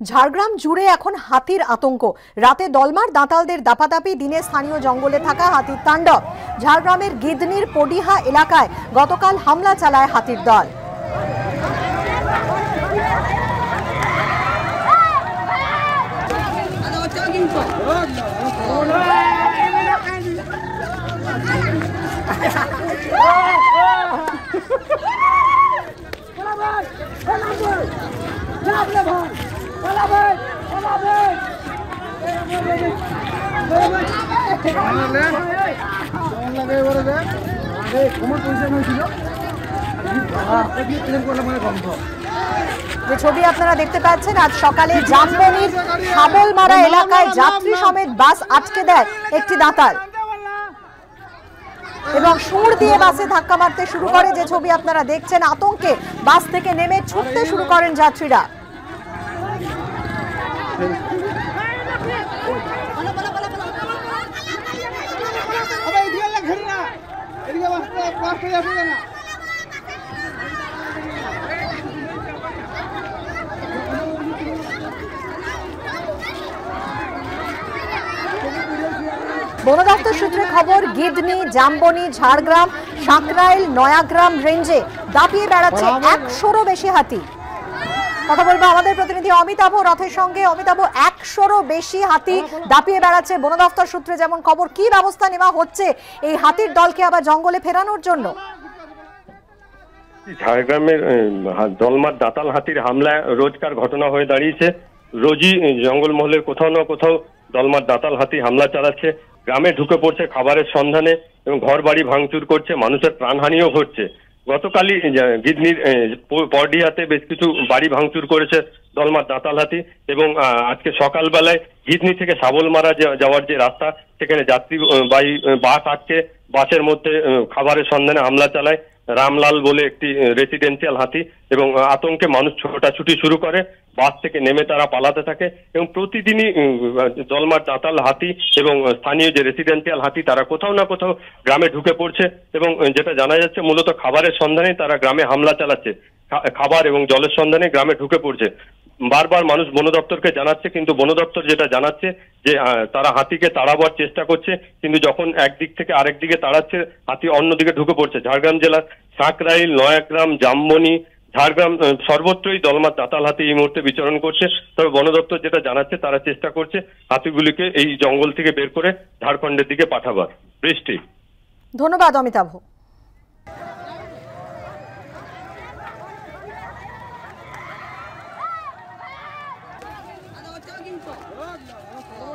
ঝাড়গ্রাম জুড়ে এখন হাতির আতঙ্ক। রাতে দলমার দাঁতালদের দাপাদাপি, দিনে স্থানীয় জঙ্গলে থাকা হাতির তাণ্ডব। ঝাড়গ্রামের গিদনির পডিহা এলাকায় গতকাল হামলা চালায় হাতির দল। যে ছবি আপনারা দেখতে পাচ্ছেন, আজ সকালে জামবনির শাবলমারা এলাকায় যাত্রী সমেত বাস আটকে দেয় একটি দাঁতাল এবং সুর দিয়ে বাসে ধাক্কা মারতে শুরু করে, যে ছবি আপনারা দেখছেন, আতঙ্কে বাস থেকে নেমে ছুটতে শুরু করেন যাত্রীরা। বন দপ্তর সূত্রে খবর গিদনি জামবনি ঝাড়গ্রাম সাঁকরাইল নয়াগ্রাম রেঞ্জে দাপিয়ে বেড়াচ্ছে একশোরও বেশি হাতি। কথা বলব আমাদের প্রতিনিধি অমিতাভ রথের সঙ্গে। অমিতাভ, একশোরও বেশি হাতি দাপিয়ে বেড়াচ্ছে বন দপ্তর সূত্রে। যেমন খবর, কি ব্যবস্থা নেওয়া হচ্ছে এই হাতির দলকে আবার জঙ্গলে ফেরানোর জন্য? ঝাড়গ্রামের দলমার দাতাল হাতির হামলা রোজকার ঘটনা হয়ে দাঁড়িয়েছে। রোজই জঙ্গলমহলের কোথাও না কোথাও দলমার দাতাল হাতি হামলা চালাচ্ছে। গ্রামে ঢুকে পড়ছে খাবারের সন্ধানে এবং ঘর বাড়ি ভাঙচুর করছে, মানুষের প্রাণহানিও ঘটছে। গতকালই গিডনির পরডিহাতে বেশ কিছু বাড়ি ভাঙচুর করেছে দলমার দাঁতাল হাতি এবং আজকে সকালবেলায় গিদনি থেকে সাবলমারা যাওয়ার যে রাস্তা, সেখানে যাত্রী বাহী বাস আটকে বাসের মধ্যে খাবারের সন্ধানে হামলা চালায়। রামলাল বলে একটি রেসিডেন্সিয়াল হাতি এবং আতঙ্কে মানুষ ছোটাছুটি শুরু করে। বাস থেকে নেমে তারা পালাতে থাকে এবং প্রতিদিনই জলমার চাতাল হাতি এবং স্থানীয় যে রেসিডেন্সিয়াল হাতি, তারা কোথাও না কোথাও গ্রামে ঢুকে পড়ছে এবং যেটা জানা যাচ্ছে মূলত খাবারের সন্ধানে তারা গ্রামে হামলা চালাচ্ছে। খাবার এবং জলের সন্ধানে গ্রামে ঢুকে পড়ছে। বারবার মানুষ বন দপ্তরকে জানাচ্ছে, কিন্তু বন দপ্তর যেটা জানাচ্ছে যে তারা হাতিকে তাড়াবার চেষ্টা করছে, কিন্তু যখন একদিক থেকে আরেক দিকে তাড়াচ্ছে, হাতি অন্যদিকে ঢুকে পড়ছে। ঝাড়গ্রাম জেলার সাঁকরাইল, নয়াগ্রাম, জামবনি, ঝাড়গ্রাম সর্বত্রই দলমার দাতাল হাতি এই মুহূর্তে বিচরণ করছে। তবে বন দপ্তর যেটা জানাচ্ছে, তারা চেষ্টা করছে হাতিগুলিকে এই জঙ্গল থেকে বের করে ঝাড়খণ্ডের দিকে পাঠাবার। বৃষ্টি। ধন্যবাদ, অমিতাভ। راجل